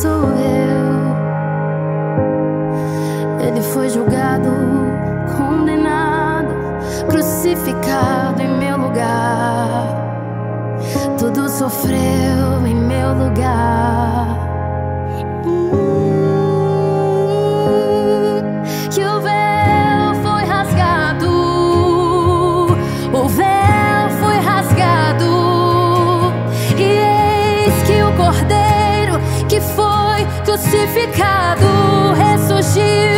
sou eu. Ele foi julgado, condenado, crucificado em meu lugar. Tudo sofreu em meu lugar. crucificado, ressurgiu.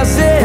prazer.